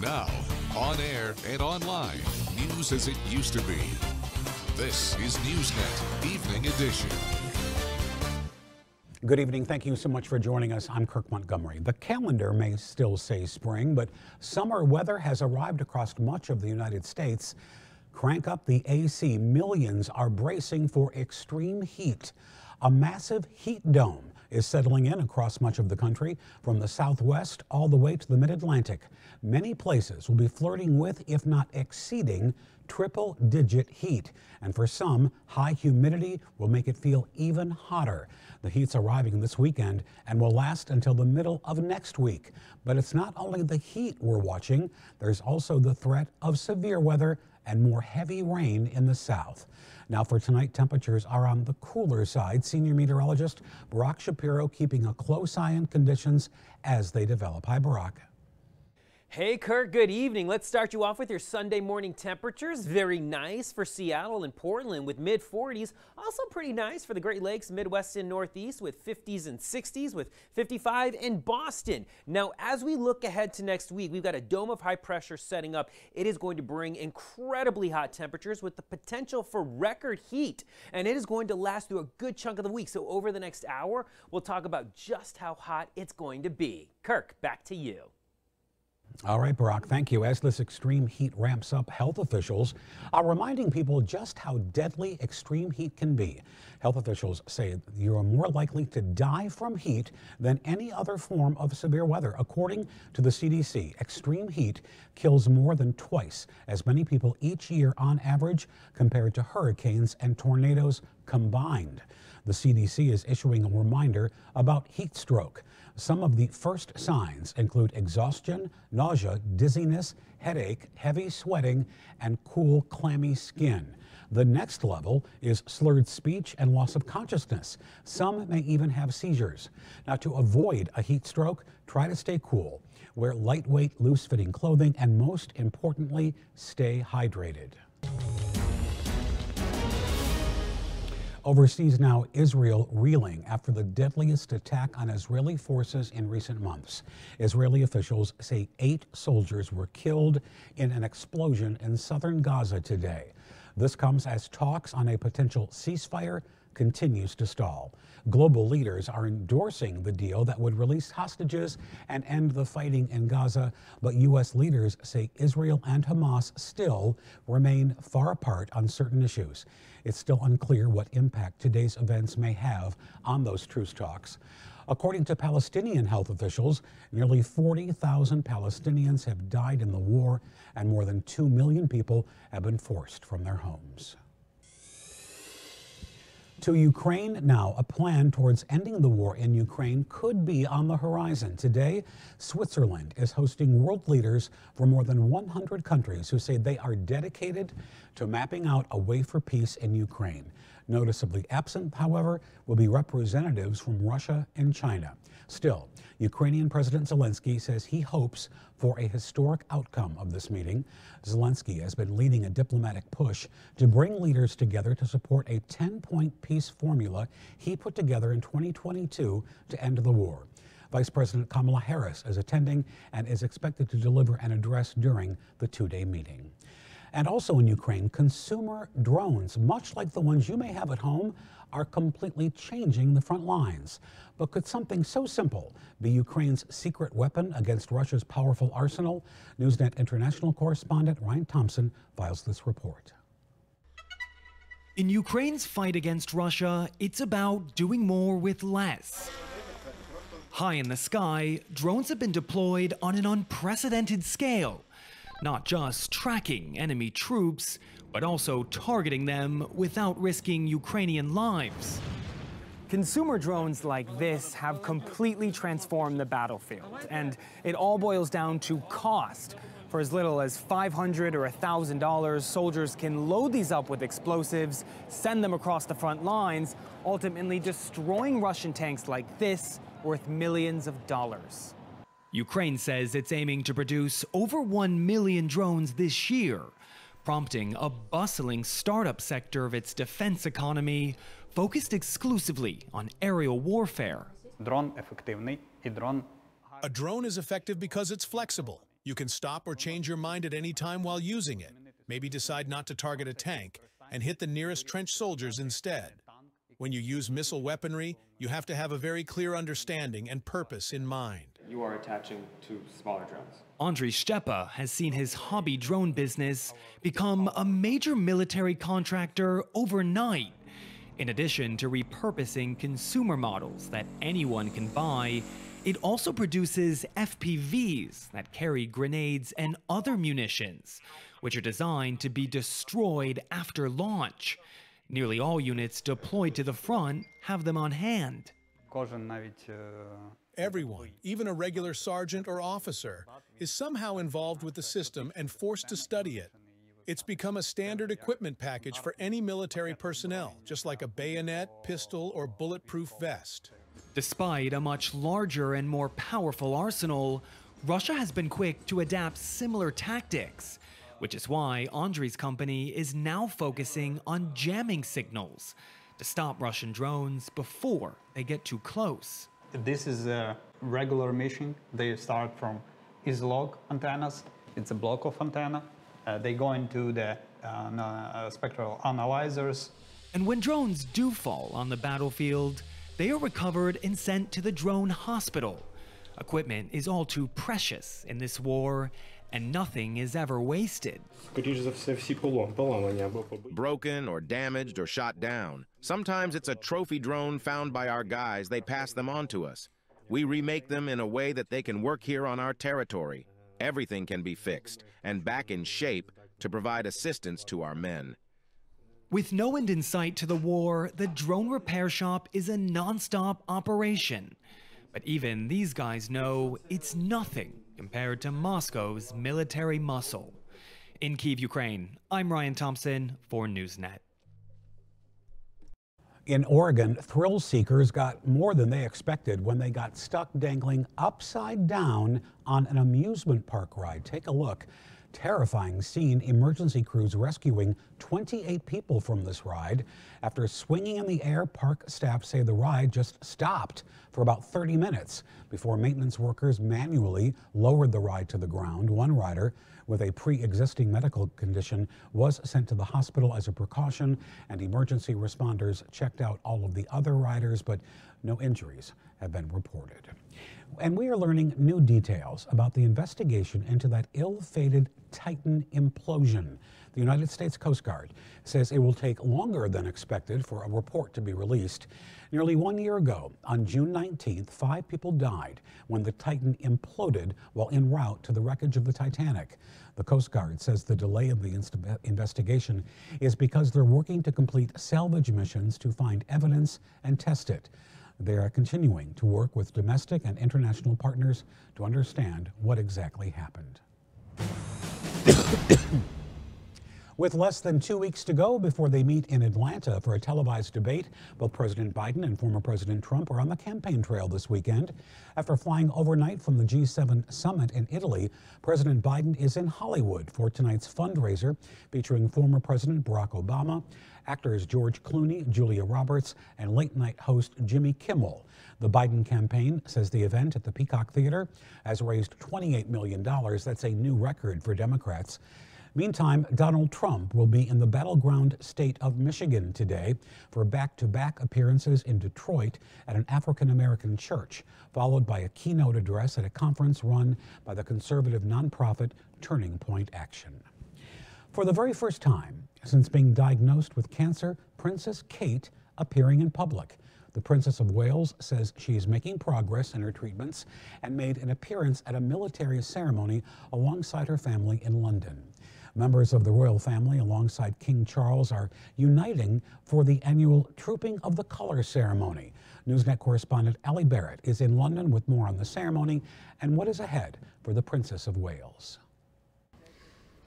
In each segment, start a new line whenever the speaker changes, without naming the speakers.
Now, on air and online, news as it used to be. This is Newsnet Evening Edition.
Good evening. Thank you so much for joining us. I'm Kirk Montgomery. The calendar may still say spring, but summer weather has arrived across much of the United States. Crank up the AC. Millions are bracing for extreme heat. A massive heat dome is settling in across much of the country, from the southwest all the way to the mid Atlantic. Many places will be flirting with, if not exceeding, triple digit heat. And for some, high humidity will make it feel even hotter. The heat's arriving this weekend and will last until the middle of next week. But it's not only the heat we're watching, there's also the threat of severe weather and more heavy rain in the south. Now, for tonight, temperatures are on the cooler side. Senior meteorologist Barack Shapiro keeping a close eye on conditions as they develop. Hi, Barack.
Hey Kirk, good evening. Let's start you off with your Sunday morning temperatures. Very nice for Seattle and Portland with mid 40s. Also pretty nice for the Great Lakes, Midwest and Northeast with 50s and 60s with 55 in Boston. Now, as we look ahead to next week, we've got a dome of high pressure setting up. It is going to bring incredibly hot temperatures with the potential for record heat, and it is going to last through a good chunk of the week. So over the next hour, we'll talk about just how hot it's going to be. Kirk, back to you.
All right, Barack, thank you. As this extreme heat ramps up, health officials are reminding people just how deadly extreme heat can be. Health officials say you are more likely to die from heat than any other form of severe weather. According to the CDC, extreme heat kills more than twice as many people each year on average compared to hurricanes and tornadoes combined. The CDC is issuing a reminder about heat stroke. Some of the first signs include exhaustion, nausea, dizziness, headache, heavy sweating, and cool, clammy skin. The next level is slurred speech and loss of consciousness. Some may even have seizures. Now, to avoid a heat stroke, try to stay cool. Wear lightweight, loose fitting clothing, and most importantly, stay hydrated. Overseas now, Israel reeling after the deadliest attack on Israeli forces in recent months. Israeli officials say eight soldiers were killed in an explosion in southern Gaza today. This comes as talks on a potential ceasefire continues to stall. Global leaders are endorsing the deal that would release hostages and end the fighting in Gaza, but U.S. leaders say Israel and Hamas still remain far apart on certain issues. It's still unclear what impact today's events may have on those truce talks. According to Palestinian health officials, nearly 40,000 Palestinians have died in the war, and more than 2 million people have been forced from their homes. To Ukraine now, a plan towards ending the war in Ukraine could be on the horizon. Today, Switzerland is hosting world leaders from more than 100 countries who say they are dedicated to mapping out a way for peace in Ukraine. Noticeably absent, however, will be representatives from Russia and China. Still, Ukrainian President Zelensky says he hopes for a historic outcome of this meeting. Zelensky has been leading a diplomatic push to bring leaders together to support a 10 point peace formula he put together in 2022 to end the war. Vice President Kamala Harris is attending and is expected to deliver an address during the two day meeting. And also in Ukraine, consumer drones, much like the ones you may have at home, are completely changing the front lines. But could something so simple be Ukraine's secret weapon against Russia's powerful arsenal? Newsnet international correspondent Ryan Thompson files this report.
In Ukraine's fight against Russia, it's about doing more with less. High in the sky, drones have been deployed on an unprecedented scale not just tracking enemy troops, but also targeting them without risking Ukrainian lives.
Consumer drones like this have completely transformed the battlefield, and it all boils down to cost. For as little as 500 or $1,000, soldiers can load these up with explosives, send them across the front lines, ultimately destroying Russian tanks like this worth millions of dollars.
Ukraine says it's aiming to produce over 1 million drones this year, prompting a bustling startup sector of its defense economy focused exclusively on aerial warfare.
A drone is effective because it's flexible. You can stop or change your mind at any time while using it. Maybe decide not to target a tank and hit the nearest trench soldiers instead. When you use missile weaponry, you have to have a very clear understanding and purpose in mind.
You are attaching to smaller drones.
Andriy Stepa has seen his hobby drone business become a major military contractor overnight. In addition to repurposing consumer models that anyone can buy, it also produces FPVs that carry grenades and other munitions, which are designed to be destroyed after launch. Nearly all units deployed to the front have them on hand.
Everyone, even a regular sergeant or officer, is somehow involved with the system and forced to study it. It's become a standard equipment package for any military personnel, just like a bayonet, pistol, or bulletproof vest.
Despite a much larger and more powerful arsenal, Russia has been quick to adapt similar tactics which is why Andriy's company is now focusing on jamming signals to stop Russian drones before they get too close.
This is a regular mission. They start from IS-log antennas. It's a block of antenna. Uh, they go into the uh, uh, spectral analyzers.
And when drones do fall on the battlefield, they are recovered and sent to the drone hospital. Equipment is all too precious in this war, and nothing is ever wasted.
Broken or damaged or shot down. Sometimes it's a trophy drone found by our guys. They pass them on to us. We remake them in a way that they can work here on our territory. Everything can be fixed and back in shape to provide assistance to our men.
With no end in sight to the war, the drone repair shop is a non-stop operation. But even these guys know it's nothing compared to Moscow's military muscle. In Kiev, Ukraine, I'm Ryan Thompson for Newsnet.
In Oregon, thrill seekers got more than they expected when they got stuck dangling upside down on an amusement park ride. Take a look. Terrifying scene emergency crews rescuing 28 people from this ride. After swinging in the air, park staff say the ride just stopped for about 30 minutes before maintenance workers manually lowered the ride to the ground. One rider with a pre existing medical condition was sent to the hospital as a precaution, and emergency responders checked out all of the other riders, but no injuries have been reported. And we are learning new details about the investigation into that ill fated Titan implosion. The United States Coast Guard says it will take longer than expected for a report to be released. Nearly one year ago, on June 19th, five people died when the Titan imploded while en route to the wreckage of the Titanic. The Coast Guard says the delay of the investigation is because they're working to complete salvage missions to find evidence and test it. They are continuing to work with domestic and international partners to understand what exactly happened. With less than two weeks to go before they meet in Atlanta for a televised debate, both President Biden and former President Trump are on the campaign trail this weekend. After flying overnight from the G7 summit in Italy, President Biden is in Hollywood for tonight's fundraiser featuring former President Barack Obama, actors George Clooney, Julia Roberts, and late night host Jimmy Kimmel. The Biden campaign says the event at the Peacock Theater has raised $28 million. That's a new record for Democrats. Meantime, Donald Trump will be in the battleground state of Michigan today for back to back appearances in Detroit at an African American church, followed by a keynote address at a conference run by the conservative nonprofit Turning Point Action. For the very first time since being diagnosed with cancer, Princess Kate appearing in public. The Princess of Wales says she is making progress in her treatments and made an appearance at a military ceremony alongside her family in London. Members of the royal family, alongside King Charles, are uniting for the annual Trooping of the Colour ceremony. Newsnet correspondent Ali Barrett is in London with more on the ceremony and what is ahead for the Princess of Wales.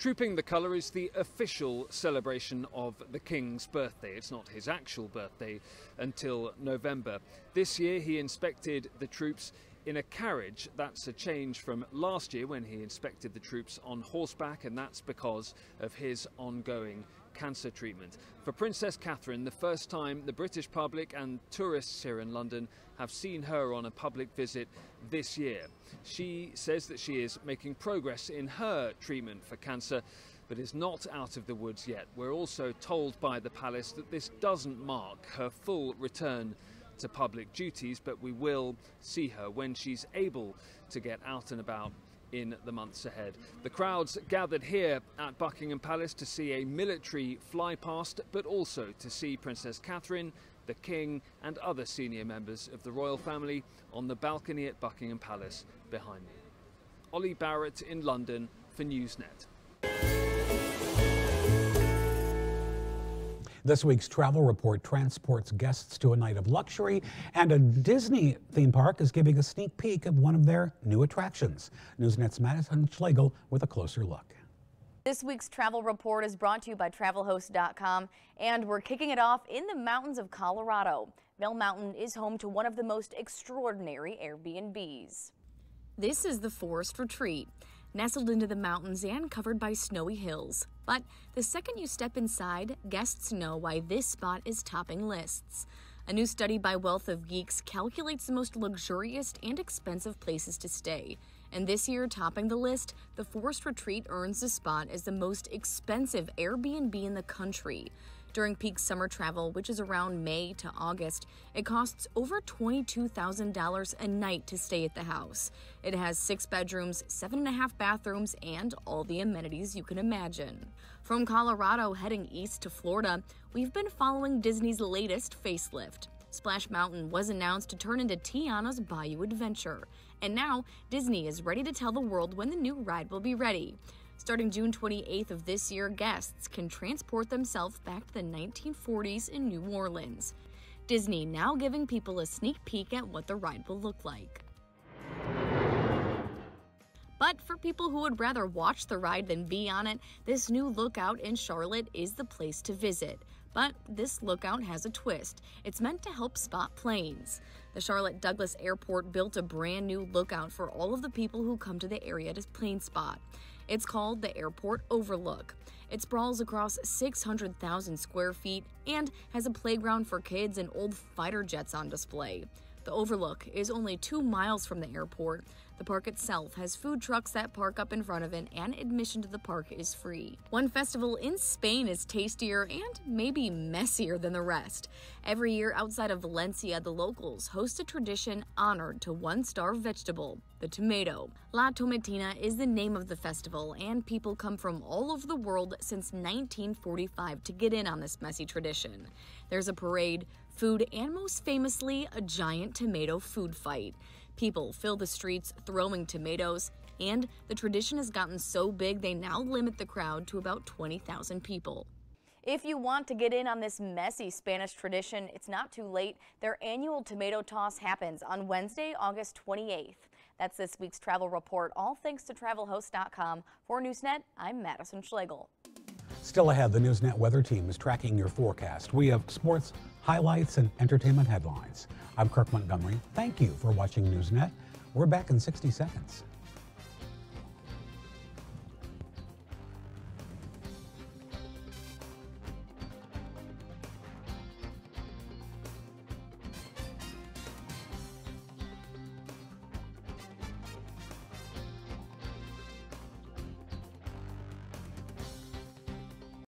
Trooping the Colour is the official celebration of the King's birthday. It's not his actual birthday until November. This year he inspected the troops in a carriage. That's a change from last year when he inspected the troops on horseback, and that's because of his ongoing cancer treatment. For Princess Catherine, the first time the British public and tourists here in London have seen her on a public visit this year. She says that she is making progress in her treatment for cancer but is not out of the woods yet. We're also told by the palace that this doesn't mark her full return to public duties, but we will see her when she's able to get out and about in the months ahead. The crowds gathered here at Buckingham Palace to see a military fly past, but also to see Princess Catherine, the King, and other senior members of the royal family on the balcony at Buckingham Palace behind me. Ollie Barrett in London for Newsnet.
This week's travel report transports guests to a night of luxury, and a Disney theme park is giving a sneak peek of one of their new attractions. Newsnet's Madison Schlegel with a closer look.
This week's travel report is brought to you by TravelHost.com, and we're kicking it off in the mountains of Colorado. Vail Mountain is home to one of the most extraordinary Airbnbs. This is the Forest Retreat nestled into the mountains and covered by snowy hills. But the second you step inside, guests know why this spot is topping lists. A new study by Wealth of Geeks calculates the most luxurious and expensive places to stay. And this year, topping the list, the Forest Retreat earns the spot as the most expensive Airbnb in the country. During peak summer travel, which is around May to August, it costs over $22,000 a night to stay at the house. It has six bedrooms, seven and a half bathrooms, and all the amenities you can imagine. From Colorado heading east to Florida, we've been following Disney's latest facelift. Splash Mountain was announced to turn into Tiana's Bayou Adventure. And now, Disney is ready to tell the world when the new ride will be ready. Starting June 28th of this year, guests can transport themselves back to the 1940s in New Orleans. Disney now giving people a sneak peek at what the ride will look like. But for people who would rather watch the ride than be on it, this new lookout in Charlotte is the place to visit. But this lookout has a twist. It's meant to help spot planes. The Charlotte Douglas Airport built a brand new lookout for all of the people who come to the area to plane spot. It's called the Airport Overlook. It sprawls across 600,000 square feet and has a playground for kids and old fighter jets on display. The Overlook is only two miles from the airport, the park itself has food trucks that park up in front of it, and admission to the park is free. One festival in Spain is tastier and maybe messier than the rest. Every year outside of Valencia, the locals host a tradition honored to one star vegetable, the tomato. La Tomatina is the name of the festival, and people come from all over the world since 1945 to get in on this messy tradition. There's a parade, food, and most famously, a giant tomato food fight. People fill the streets throwing tomatoes, and the tradition has gotten so big they now limit the crowd to about 20,000 people. If you want to get in on this messy Spanish tradition, it's not too late. Their annual tomato toss happens on Wednesday, August 28th. That's this week's travel report, all thanks to TravelHost.com. For Newsnet, I'm Madison Schlegel.
Still ahead, the Newsnet weather team is tracking your forecast. We have sports highlights and entertainment headlines. I'm Kirk Montgomery. Thank you for watching Newsnet. We're back in 60 seconds.